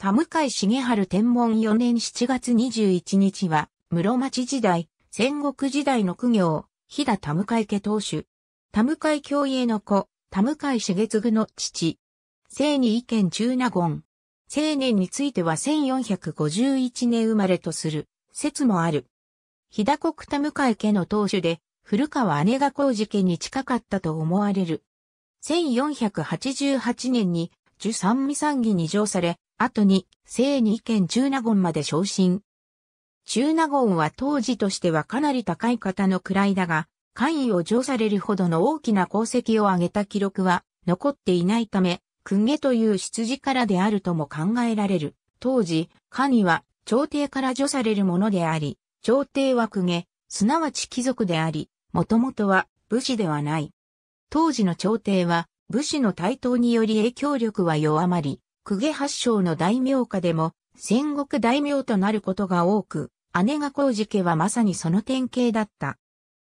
田向重春天文4年7月21日は、室町時代、戦国時代の苦行、飛騨田向家当主。田向教家の子、田向重次の父。生に意見中納言。青年については1451年生まれとする説もある。飛騨国田向家の当主で、古川姉が工事家に近かったと思われる。1488年に、受三味三義に上され、後に、聖に意見中納言まで昇進。中納言は当時としてはかなり高い方の位だが、官位を上されるほどの大きな功績を挙げた記録は残っていないため、公家という出自からであるとも考えられる。当時、官位は朝廷から除されるものであり、朝廷は公家、すなわち貴族であり、もともとは武士ではない。当時の朝廷は武士の台頭により影響力は弱まり、公家発祥の大名家でも戦国大名となることが多く、姉が光寺家はまさにその典型だった。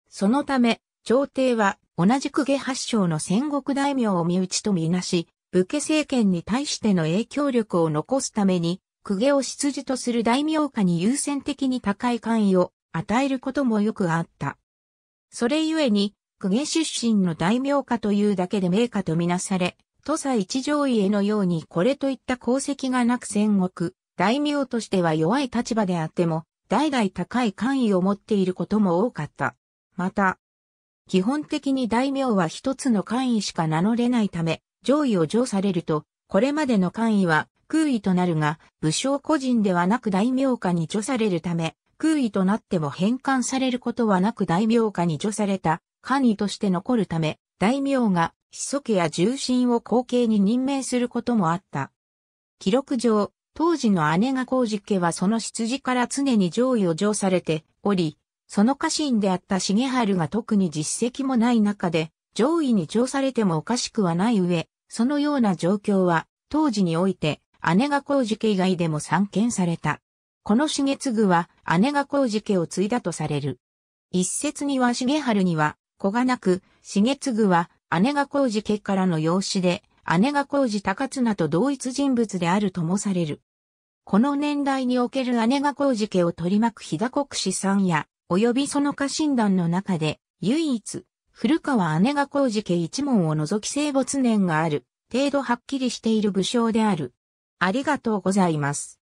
そのため、朝廷は同じ公家発祥の戦国大名を身内とみなし、武家政権に対しての影響力を残すために、公家を出自とする大名家に優先的に高い官位を与えることもよくあった。それゆえに、公家出身の大名家というだけで名家とみなされ、土佐一条家のようにこれといった功績がなく戦国、大名としては弱い立場であっても、代々高い官位を持っていることも多かった。また、基本的に大名は一つの官位しか名乗れないため、上位を上されると、これまでの官位は空位となるが、武将個人ではなく大名家に除されるため、空位となっても返還されることはなく大名家に除された官位として残るため、大名が子祖家や重臣を後継に任命することもあった。記録上、当時の姉が光実家はその出自から常に上位を上されており、その家臣であった重春が特に実績もない中で、上位に上されてもおかしくはない上、そのような状況は、当時において、姉が光寺家以外でも散見された。この重継は、姉が光寺家を継いだとされる。一説には重春には、子がなく、重継は姉が工事家からの養子で、姉が工事高綱と同一人物であるともされる。この年代における姉が工事家を取り巻く日田国士さんや、及びその家臣団の中で、唯一、古川姉が工事家一門を除き生没年がある、程度はっきりしている武将である。ありがとうございます。